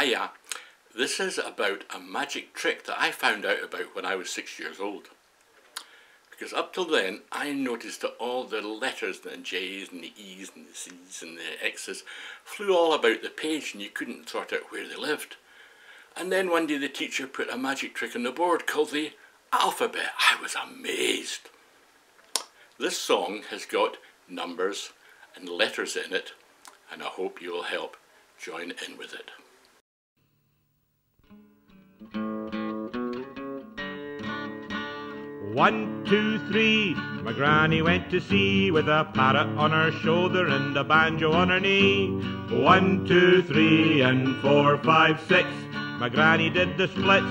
Hiya. This is about a magic trick that I found out about when I was six years old. Because up till then, I noticed that all the letters, the J's and the E's and the C's and the X's, flew all about the page and you couldn't sort out where they lived. And then one day the teacher put a magic trick on the board called the alphabet. I was amazed. This song has got numbers and letters in it, and I hope you'll help join in with it. One, two, three. My granny went to sea with a parrot on her shoulder and a banjo on her knee. One, two, three, and four, five, six. My granny did the splits.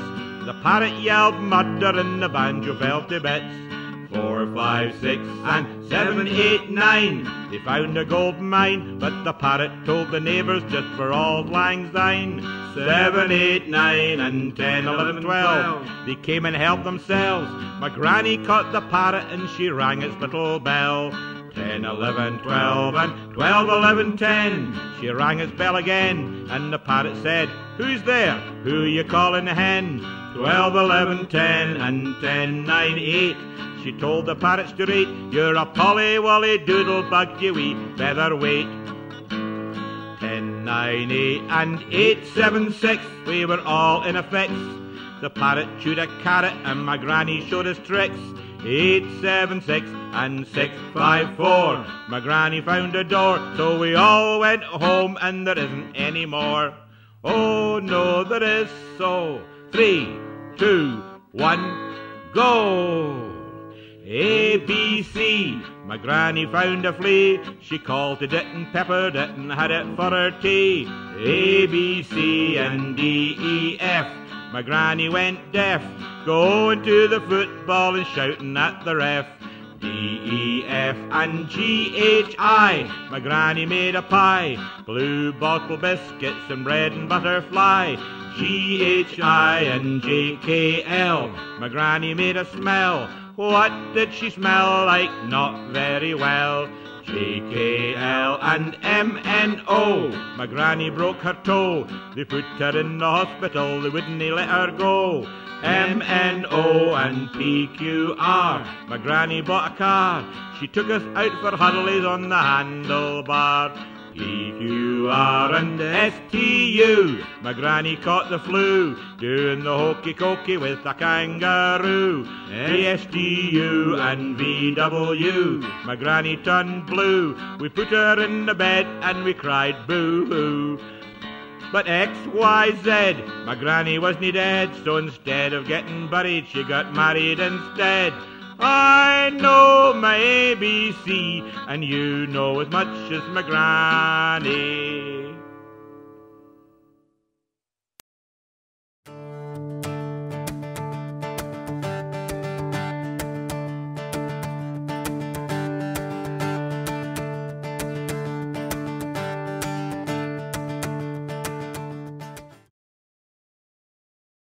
The parrot yelled murder and the banjo fell to bits. Four, five, six, and seven, eight, nine. They found a gold mine, but the parrot told the neighbours just for auld lang syne. Seven, eight, nine, and ten, eleven, twelve. They came and helped themselves. My granny caught the parrot and she rang its little bell. Ten, eleven, twelve, and twelve, eleven, ten. She rang its bell again, and the parrot said, Who's there? Who you calling a hen? Twelve, eleven, ten, and ten, nine, eight. She told the parrot straight, You're a polly wolly doodle bug, you wee featherweight. Ten, nine, eight, and eight, seven, six. We were all in a fix. The parrot chewed a carrot, and my granny showed us tricks. Eight, seven, six, and six, five, four. My granny found a door, so we all went home, and there isn't any more. Oh no, there is so. Three, two, one, go! A, B, C. My granny found a flea. She called it and peppered it and had it for her tea. A, B, C, and D, E, F. My granny went deaf, going to the football and shouting at the ref. D, E, F, and G, H, I. My granny made a pie, blue bottle biscuits and bread and butterfly. G, H, I, and J, K, L. My granny made a smell. What did she smell like? Not very well. J, K, L, and M, N, O. My granny broke her toe. They put her in the hospital. They wouldn't let her go. M, N, O, and P, Q, R. My granny bought a car. She took us out for huddlies on the handlebar. P, Q, R, and S, T, U. My granny caught the flu, doing the hokey cokey with a kangaroo. A, S, T, U, and V, W. My granny turned blue. We put her in the bed and we cried boo hoo. But X, Y, Z, my granny wasn't dead, so instead of getting buried, she got married instead. I know my ABC, and you know as much as my granny.